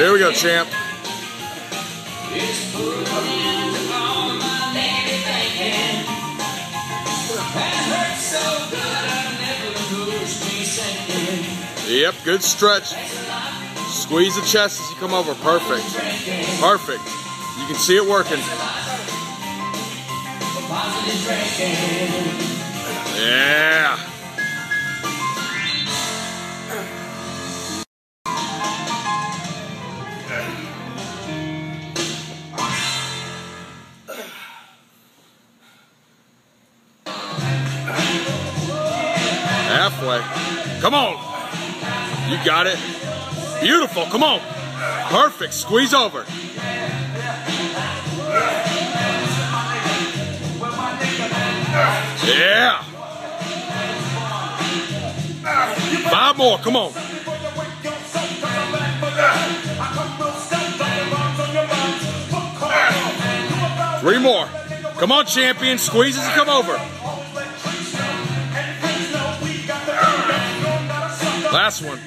Here we go, champ. Yep, good stretch. Squeeze the chest as you come over. Perfect. Perfect. You can see it working. Yeah. Halfway. Come on. You got it. Beautiful. Come on. Perfect. Squeeze over. Yeah. Five more. Come on. Three more. Come on, champion. Squeeze as you come over. Last one.